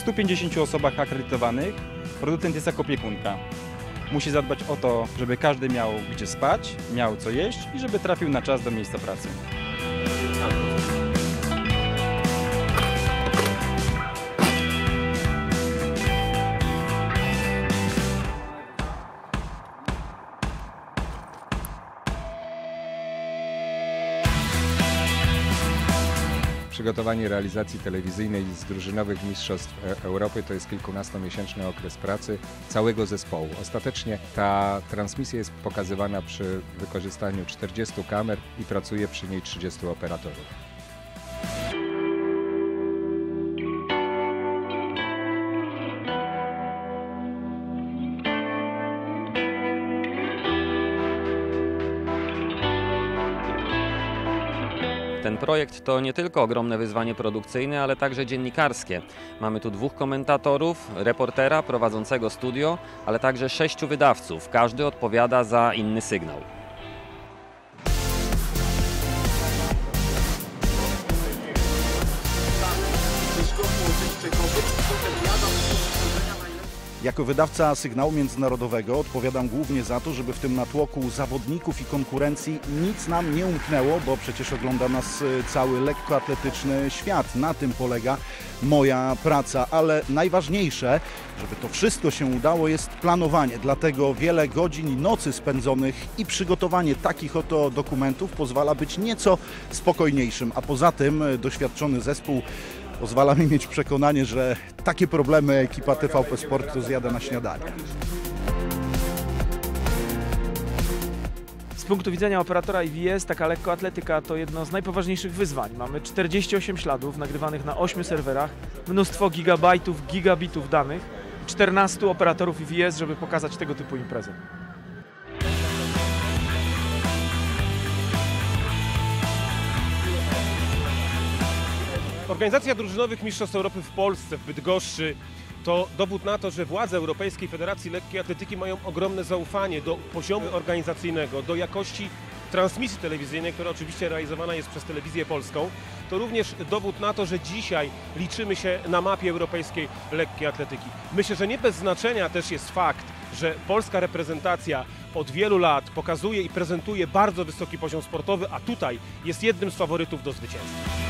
150 osobach akredytowanych producent jest jako opiekunka. Musi zadbać o to, żeby każdy miał gdzie spać, miał co jeść i żeby trafił na czas do miejsca pracy. Przygotowanie realizacji telewizyjnej z drużynowych mistrzostw E- Europy to jest kilkunastomiesięczny okres pracy całego zespołu. Ostatecznie ta transmisja jest pokazywana przy wykorzystaniu 40 kamer i pracuje przy niej 30 operatorów. Ten projekt to nie tylko ogromne wyzwanie produkcyjne, ale także dziennikarskie. Mamy tu dwóch komentatorów, reportera prowadzącego studio, ale także sześciu wydawców. Każdy odpowiada za inny sygnał. Jako wydawca sygnału międzynarodowego odpowiadam głównie za to, żeby w tym natłoku zawodników i konkurencji nic nam nie umknęło, bo przecież ogląda nas y, cały lekkoatletyczny świat. Na tym polega moja praca, ale najważniejsze, żeby to wszystko się udało, jest planowanie. Dlatego wiele godzin i nocy spędzonych i przygotowanie takich oto dokumentów pozwala być nieco spokojniejszym. A poza tym y, doświadczony zespół pozwala mi mieć przekonanie, że takie problemy ekipa TVP Sport to zjada na śniadanie. Z punktu widzenia operatora IWS taka lekkoatletyka to jedno z najpoważniejszych wyzwań. Mamy 48 śladów nagrywanych na 8 serwerach, mnóstwo gigabajtów, gigabitów danych, 14 operatorów IWS, żeby pokazać tego typu imprezę. Organizacja drużynowych Mistrzostw Europy w Polsce, w Bydgoszczy, to dowód na to, że władze Europejskiej Federacji Lekkiej Atletyki mają ogromne zaufanie do poziomu organizacyjnego, do jakości transmisji telewizyjnej, która oczywiście realizowana jest przez telewizję polską. To również dowód na to, że dzisiaj liczymy się na mapie europejskiej lekkiej atletyki. Myślę, że nie bez znaczenia też jest fakt, że polska reprezentacja od wielu lat pokazuje i prezentuje bardzo wysoki poziom sportowy, a tutaj jest jednym z faworytów do zwycięstwa.